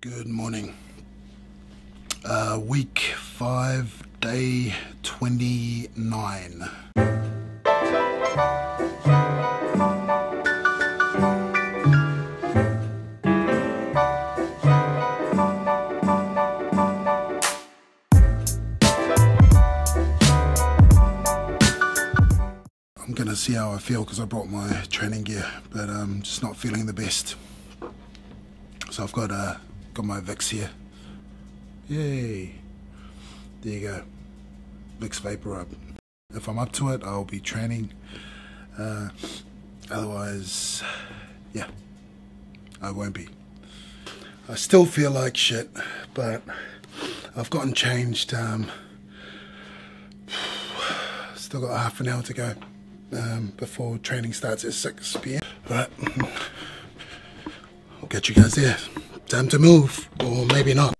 Good morning. Uh, week 5, day 29. I'm gonna see how I feel because I brought my training gear, but I'm just not feeling the best. So I've got uh, got my Vicks here. Yay! There you go, Vicks Vapor Rub. If I'm up to it, I'll be training. Uh, otherwise, yeah, I won't be. I still feel like shit, but I've gotten changed. Um, still got half an hour to go um, before training starts at 6 p.m. Right, I'll get you guys there. Time to move, or maybe not.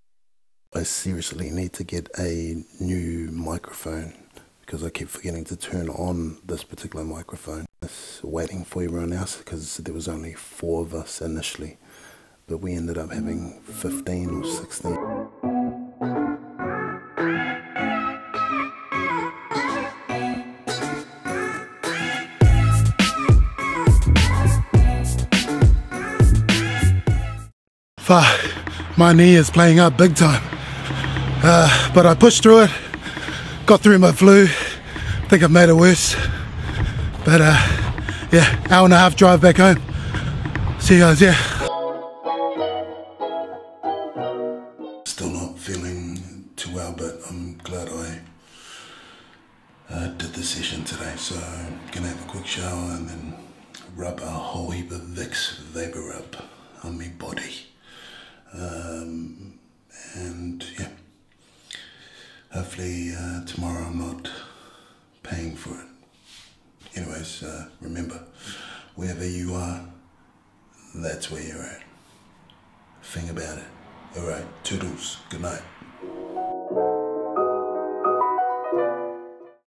I seriously need to get a new microphone because I keep forgetting to turn on this particular microphone. It's waiting for everyone else because there was only four of us initially, but we ended up having 15 or 16. Fuck, my knee is playing up big time. Uh, but I pushed through it, got through my flu. think I've made it worse. But uh, yeah, hour and a half drive back home. See you guys, yeah. Still not feeling too well, but I'm glad I uh, did the session today. So I'm gonna have a quick shower and then rub a whole heap of Vicks Vapor Rub on my body. Um, and yeah, hopefully uh, tomorrow I'm not paying for it. Anyways, uh, remember, wherever you are, that's where you're at. Think about it. All right, toodles. Good night.